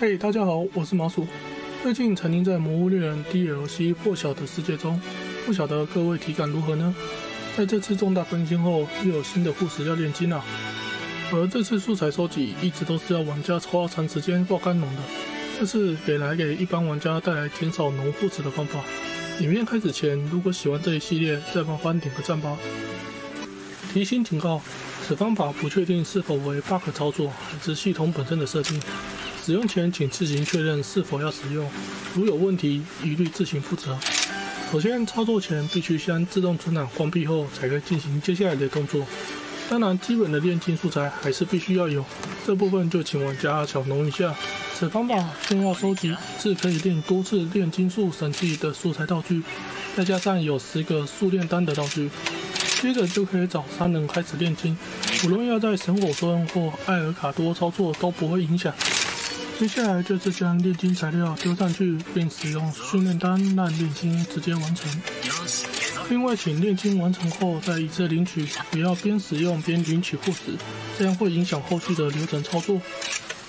嘿，大家好，我是毛鼠。最近沉浸在《魔物猎人 DLC 破晓的世界中，不晓得各位体感如何呢？在这次重大更新后，又有新的护石要炼金了。而这次素材收集一直都是要玩家超长时间挂干农的，这次给来给一般玩家带来减少农护石的方法。影片开始前，如果喜欢这一系列，再麻烦点个赞吧。提醒警告：此方法不确定是否为 bug 操作，还是系统本身的设定。使用前请自行确认是否要使用，如有问题一律自行负责。首先操作前必须将自动存档关闭后，才可以进行接下来的动作。当然，基本的炼金素材还是必须要有，这部分就请玩家小农一下。此方法先要收集是可以炼多次炼金术神器的素材道具，再加上有十个速炼丹的道具，接着就可以找三人开始炼金。无论要在神火村或艾尔卡多操作都不会影响。接下来就是将炼金材料丢上去，并使用训练单让炼金直接完成。另外，请炼金完成后再一次领取，不要边使用边领取护石，这样会影响后续的流程操作。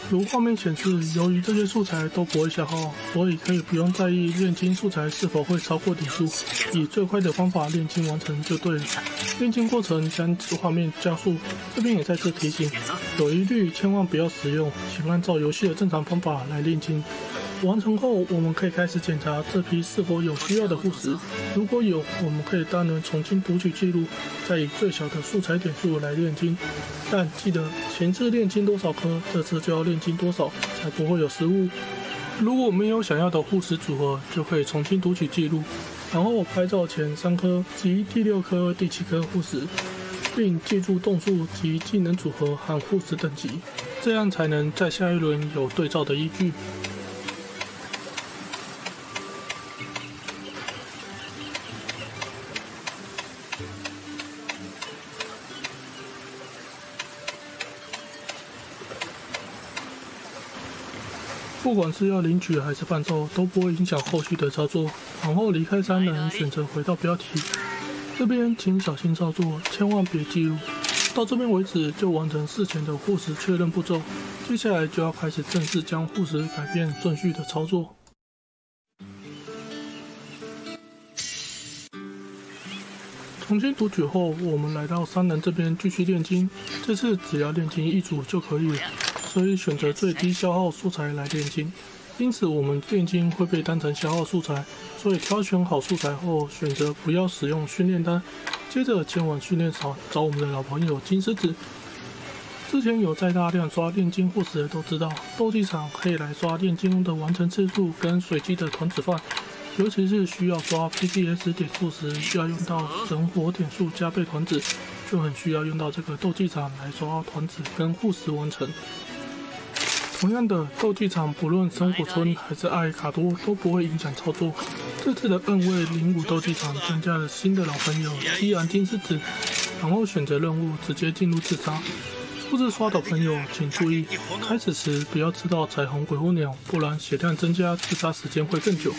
如画面显示，由于这些素材都不会消耗，所以可以不用在意炼金素材是否会超过底数，以最快的方法炼金完成就对了。炼金过程将画面加速，这边也再次提醒，有疑虑千万不要使用，请按照游戏的正常方法来炼金。完成后，我们可以开始检查这批是否有需要的护石。如果有，我们可以单轮重新读取记录，再以最小的素材点数来炼金。但记得前次炼金多少颗，这次就要炼金多少，才不会有失误。如果没有想要的护石组合，就可以重新读取记录，然后拍照前三颗及第六颗、第七颗护石，并记住动数及技能组合和护石等级，这样才能在下一轮有对照的依据。不管是要领取还是伴奏，都不会影响后续的操作。往后离开三人，选择回到标题。这边请小心操作，千万别记录。到这边为止就完成事前的护石确认步骤。接下来就要开始正式将护石改变顺序的操作。重新读取后，我们来到三人这边继续炼金。这次只要炼金一组就可以了。所以选择最低消耗素材来炼金，因此我们炼金会被当成消耗素材。所以挑选好素材后，选择不要使用训练单。接着前往训练场找我们的老朋友金狮子。之前有在大量刷炼金护石的都知道，斗技场可以来刷炼金的完成次数跟随机的团子饭，尤其是需要刷 PPS 点数时，需要用到神火点数加倍团子，就很需要用到这个斗技场来刷团子跟护石完成。同样的斗技场，不论生火村还是艾卡多都不会影响操作。这次的摁位零五斗技场增加了新的老朋友依然金狮子，然后选择任务直接进入自杀。初次刷的朋友请注意，开始时不要吃到彩虹鬼火鸟，不然血量增加，自杀时间会更久。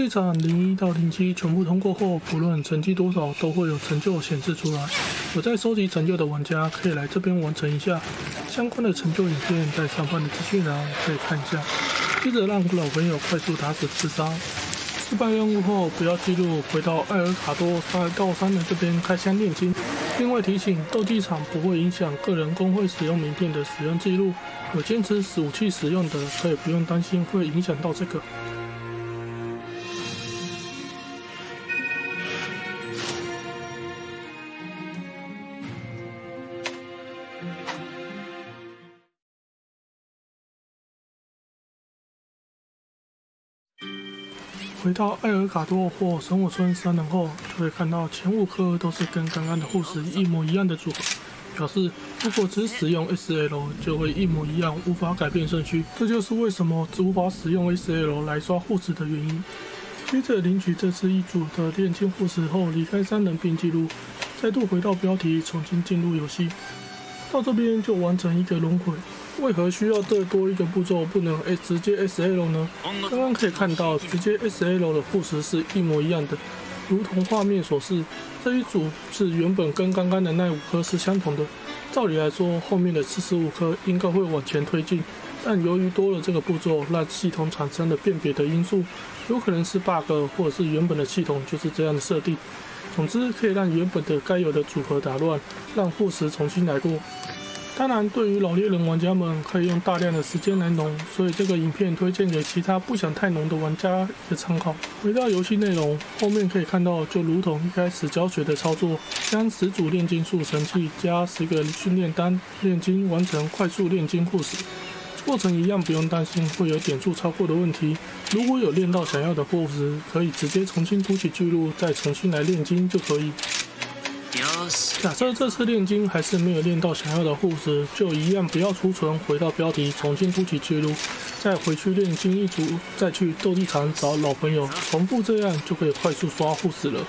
斗地场零一到零七全部通过后，不论成绩多少，都会有成就显示出来。有在收集成就的玩家可以来这边完成一下相关的成就影片，在上方的资讯栏可以看一下。接着让老朋友快速打死自杀。失败任务后不要记录，回到艾尔卡多三到三人这边开箱炼金。另外提醒，斗技场不会影响个人工会使用名片的使用记录。有坚持武器使用的，可以不用担心会影响到这个。回到艾尔卡多或神火村三人后，就会看到前五颗都是跟刚刚的护士一模一样的组合，表示如果只使用 SL 就会一模一样，无法改变顺序。这就是为什么只无法使用 SL 来刷护士的原因。接着领取这次一组的炼金护士后，离开三人并记录，再度回到标题，重新进入游戏。到这边就完成一个轮回。为何需要这多一个步骤，不能直接 SL 呢？刚刚可以看到，直接 SL 的护石是一模一样的。如同画面所示，这一组是原本跟刚刚的那五颗是相同的。照理来说，后面的四十五颗应该会往前推进，但由于多了这个步骤，让系统产生了辨别的因素，有可能是 bug，或者是原本的系统就是这样的设定。总之，可以让原本的该有的组合打乱，让护石重新来过。当然，对于老猎人玩家们，可以用大量的时间来浓，所以这个影片推荐给其他不想太浓的玩家的参考。回到游戏内容，后面可以看到，就如同一开始教学的操作，将十组炼金术神器加十个训练单炼金，完成快速炼金护石。过程一样，不用担心会有点数超过的问题。如果有练到想要的护石，可以直接重新读取记录，再重新来炼金就可以。假设这次炼金还是没有炼到想要的护石，就一样不要储存，回到标题重新读起记录，再回去炼金一组，再去斗地场找老朋友，重复这样就可以快速刷护石了。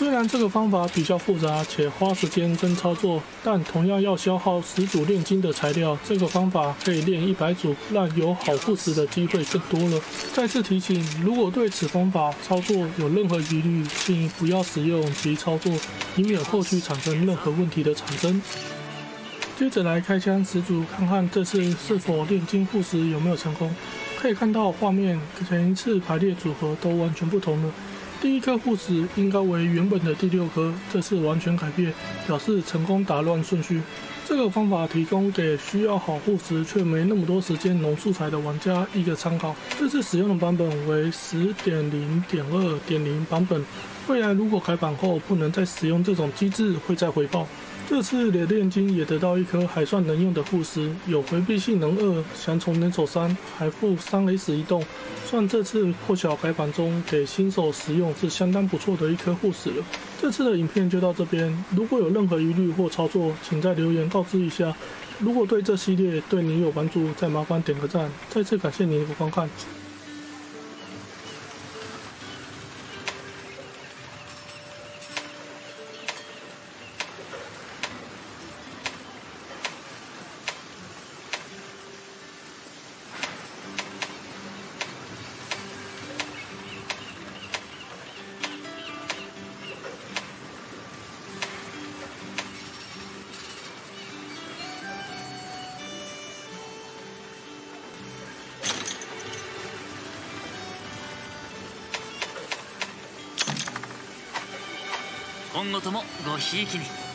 虽然这个方法比较复杂且花时间跟操作，但同样要消耗十组炼金的材料。这个方法可以练一百组，让有好护石的机会更多了。再次提醒，如果对此方法操作有任何疑虑，请不要使用及操作，以免后续产生任何问题的产生。接着来开枪十组，看看这次是否炼金护石有没有成功。可以看到画面前一次排列组合都完全不同了。第一颗护石应该为原本的第六颗，这次完全改变，表示成功打乱顺序。这个方法提供给需要好护石却没那么多时间弄素材的玩家一个参考。这次使用的版本为十点零点二点零版本，未来如果改版后不能再使用这种机制，会再回报。这次的炼金也得到一颗还算能用的护石，有回避性能二，降虫能手三，还附三 S 移动，算这次破晓改版中给新手使用是相当不错的一颗护石了。这次的影片就到这边，如果有任何疑虑或操作，请在留言告知一下。如果对这系列对你有帮助，再麻烦点个赞。再次感谢您的观看。今後ともごひいきに。